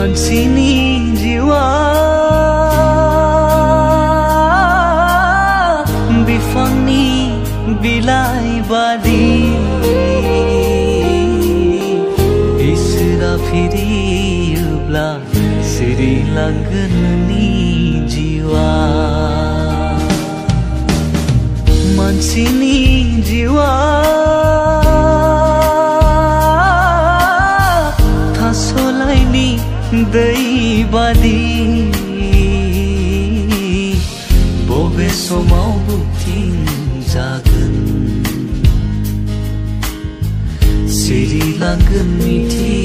मानसिनी जिउआ बिफांनि बिलाइ बादि इसोरा फिरियोब्ला सिरिलांगोन नोंनि जिउआ मानसिनि जिउआ थास'लाइनि दै बादि बबे समाव बुथिं जागोन सिरिलांगोन मिथिस'आ